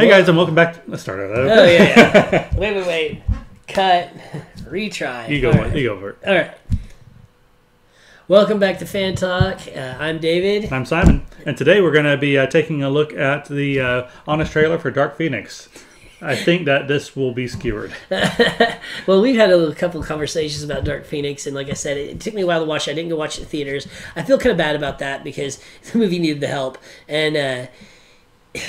Hey guys, and welcome back. Let's start it. Oh yeah, yeah. wait, wait, wait. Cut. Retry. You go. All right. You go for it. All right. Welcome back to Fan Talk. Uh, I'm David. I'm Simon, and today we're going to be uh, taking a look at the uh, honest trailer for Dark Phoenix. I think that this will be skewered. Well, we've had a couple of conversations about Dark Phoenix, and like I said, it, it took me a while to watch. it. I didn't go watch it in theaters. I feel kind of bad about that because the movie needed the help. And uh,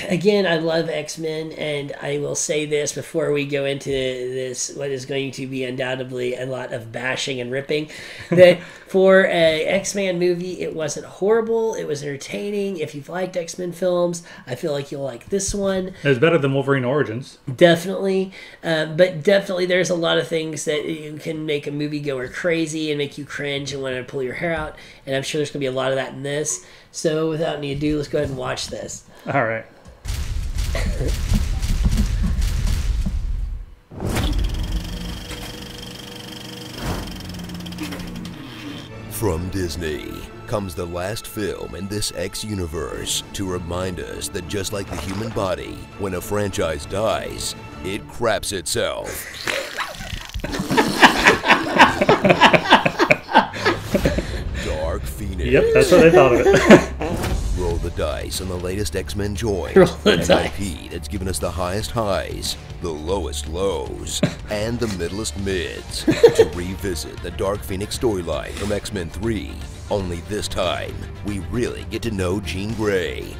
again, I love X Men, and I will say this before we go into this, what is going to be undoubtedly a lot of bashing and ripping. That for a X Men movie, it wasn't horrible. It was entertaining. If you've liked X Men films, I feel like you'll like this one. It's better than Wolverine Origins. Definitely, uh, but definitely, there's a lot of things that you can make a moviegoer crazy and make you cringe and want to pull your hair out. And I'm sure there's going to be a lot of that in this. So, without any ado, let's go ahead and watch this. All right. From Disney comes the last film in this X universe to remind us that just like the human body, when a franchise dies, it craps itself. Dark Phoenix. Yep, that's what they thought of it. The dice on the latest X-Men joint. Roll the an dice. IP that's given us the highest highs, the lowest lows, and the middlest mids to revisit the Dark Phoenix storyline from X-Men 3. Only this time, we really get to know Jean Grey.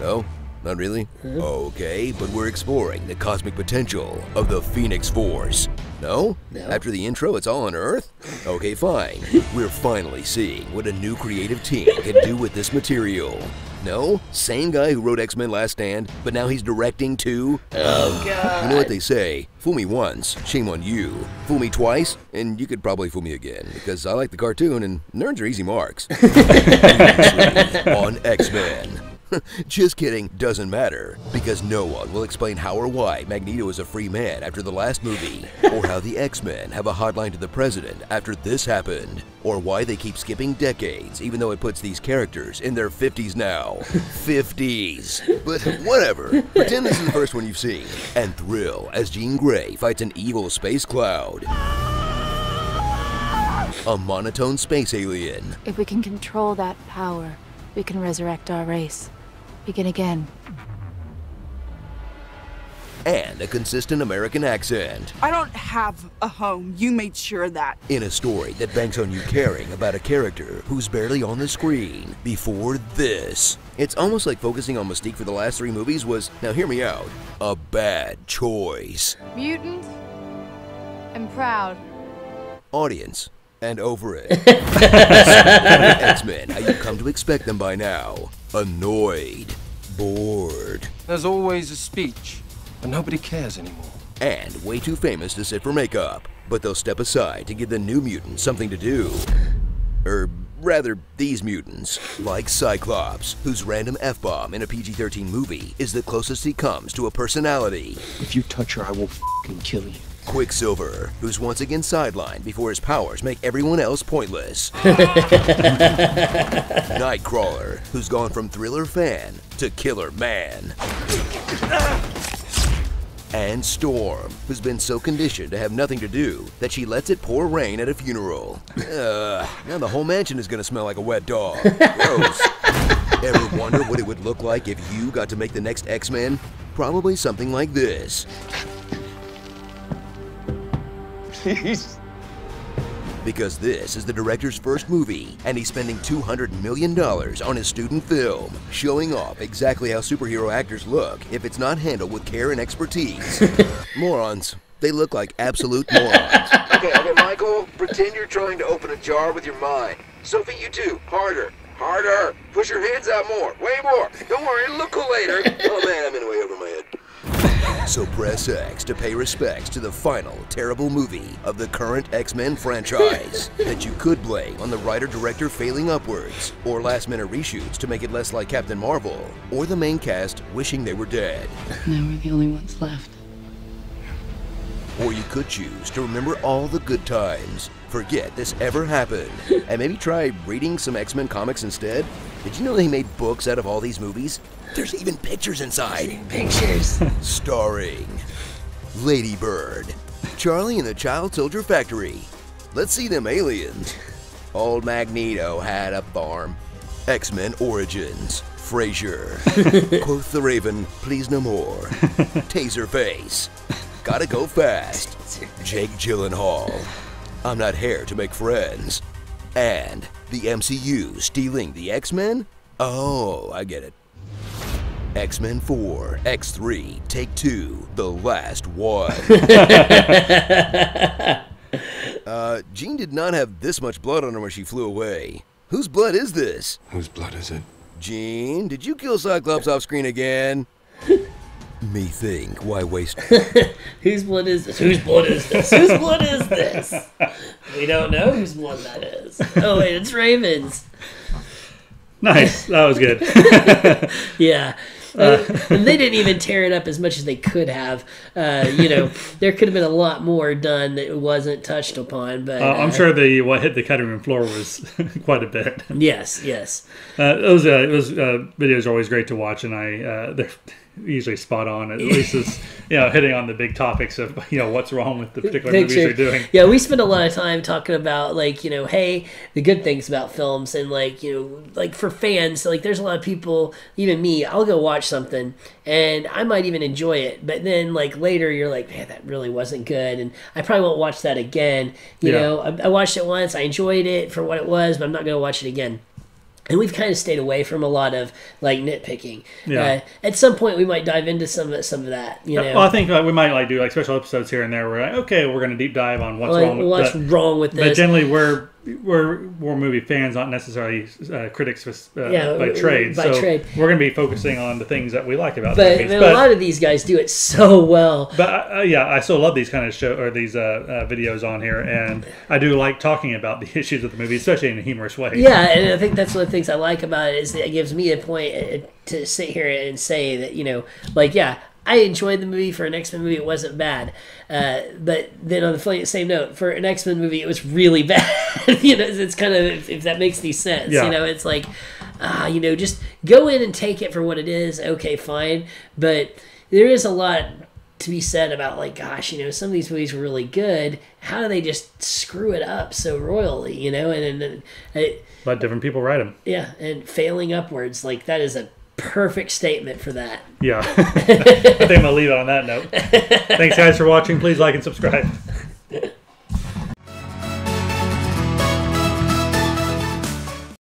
No? Not really? Okay, but we're exploring the cosmic potential of the Phoenix Force. No? No. After the intro, it's all on Earth? Okay, fine. We're finally seeing what a new creative team can do with this material. No? Same guy who wrote X Men Last Stand, but now he's directing too? Oh, God. You know what they say? Fool me once, shame on you. Fool me twice, and you could probably fool me again, because I like the cartoon and nerds are easy marks. On X Men. Just kidding, doesn't matter, because no one will explain how or why Magneto is a free man after the last movie, or how the X Men have a hotline to the president after this happened, or why they keep skipping decades, even though it puts these characters in their 50s now. 50s. But whatever, pretend this is the first one you've seen, and thrill as Jean Grey fights an evil space cloud. A monotone space alien. If we can control that power, we can resurrect our race. Begin again. and a consistent American accent I don't have a home. You made sure of that. in a story that banks on you caring about a character who's barely on the screen before this. It's almost like focusing on Mystique for the last three movies was, now hear me out, a bad choice. Mutant and proud. Audience, and over it. X-Men, how you come to expect them by now. Annoyed, bored, There's always a speech, but nobody cares anymore. and way too famous to sit for makeup. But they'll step aside to give the new mutants something to do. Or rather, these mutants, like Cyclops, whose random F-bomb in a PG-13 movie is the closest he comes to a personality. If you touch her, I will f***ing kill you. Quicksilver, who's once again sidelined before his powers make everyone else pointless. Nightcrawler, who's gone from thriller fan to killer man. And Storm, who's been so conditioned to have nothing to do that she lets it pour rain at a funeral. Ugh, now the whole mansion is gonna smell like a wet dog. Gross. Ever wonder what it would look like if you got to make the next X-Men? Probably something like this. Please. Because this is the director's first movie, and he's spending $200 million on his student film, showing off exactly how superhero actors look if it's not handled with care and expertise. morons. They look like absolute morons. Okay, okay, Michael, pretend you're trying to open a jar with your mind. Sophie, you too. Harder. Harder. Push your hands out more. Way more. Don't worry, it'll look cool later. Oh man, I'm in way over my head. So press X to pay respects to the final terrible movie of the current X-Men franchise that you could blame on the writer-director failing upwards, or last-minute reshoots to make it less like Captain Marvel, or the main cast wishing they were dead. Now we're the only ones left. Or you could choose to remember all the good times, forget this ever happened, and maybe try reading some X-Men comics instead. Did you know they made books out of all these movies? There's even pictures inside. Pictures. Starring Lady Bird, Charlie and the Child Soldier Factory. Let's see them aliens. Old Magneto had a farm. X Men Origins. Frasier. Quoth the Raven, please no more. Taserface. Gotta go fast. Jake Gyllenhaal. I'm not here to make friends. And the MCU stealing the X Men? Oh, I get it. X Men 4, X3, Take 2, The Last One. uh, Jean did not have this much blood on her when she flew away. Whose blood is this? Whose blood is it? Jean, did you kill Cyclops off screen again? Me think, why waste? Whose blood is this? Whose blood is this? Whose blood is this? We don't know whose blood that is. Oh wait, it's Raven's. Nice. That was good. Yeah. Uh, and they didn't even tear it up as much as they could have. Uh, you know, there could have been a lot more done that wasn't touched upon. But Uh, I'm uh, sure the what hit the cutting room floor was quite a bit. Yes, yes. Uh, those uh, those uh, videos are always great to watch, and I uh, they're usually spot on. At least it's you know hitting on the big topics of you know what's wrong with the particular movies Picture. they're doing. Yeah, we spend a lot of time talking about like you know, hey, the good things about films, and like you know, like for fans, like there's a lot of people, even me, I'll go watch something, and I might even enjoy it, but then like later you're like, man, that really wasn't good, and I probably won't watch that again. You Yeah. know, I, I watched it once, I enjoyed it for what it was, but I'm not gonna watch it again. And we've kind of stayed away from a lot of like nitpicking. Yeah. Uh, at some point, we might dive into some of some of that. You know, Well, I think uh, we might like do like special episodes here and there. Where like, okay, we're going to deep dive on what's like, wrong with what's that. wrong with But generally, we're we're war movie fans, not necessarily uh, critics with, uh, Yeah, by trade. by so trade. we're going to be focusing on the things that we like about but, movies. but a lot of these guys do it so well. but uh, yeah, I still love these kind of show or these uh, uh, videos on here, and I do like talking about the issues of the movie, especially in a humorous way. Yeah, and I think that's one of the things I like about it is that it gives me a point uh, to sit here and say that you know, like, yeah, I enjoyed the movie for an X Men movie; it wasn't bad. Uh, but then on the same note, for an X Men movie, it was really bad. you know, it's kind of if, if that makes any sense. Yeah. You know, it's like, ah, you know, just go in and take it for what it is. Okay, fine, but there is a lot to be said about like gosh you know some of these movies were really good how do they just screw it up so royally you know and, and, and it, But different people write them. yeah, and failing upwards, like that is a perfect statement for that. Yeah. I think I'm going to leave it on that note. Thanks, guys, for watching. Please like and subscribe.